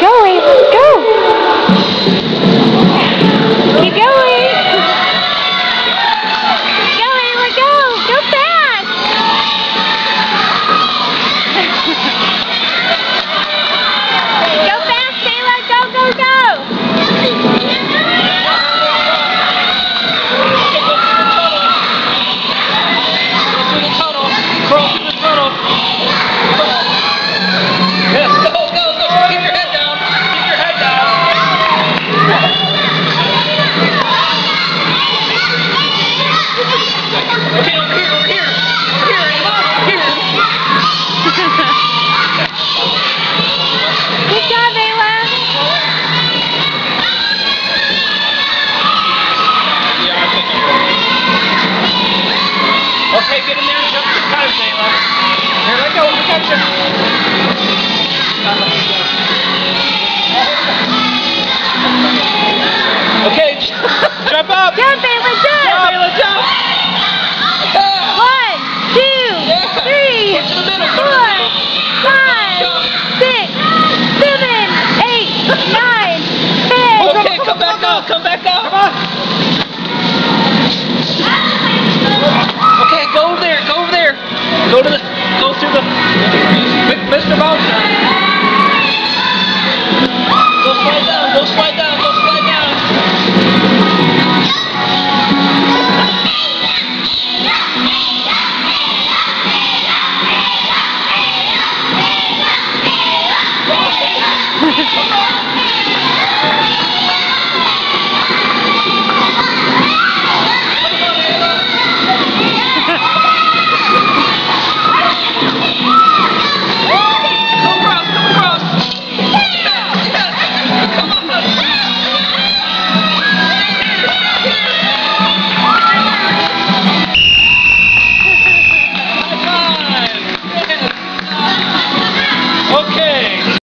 Go, Ava. Okay, jump up! Jump, Bailey, jump! Jump, Bailey, jump! Yeah. One, two, yeah. three, four, five, six, seven, eight, nine, ten. Okay, come back up, come back up! Come on!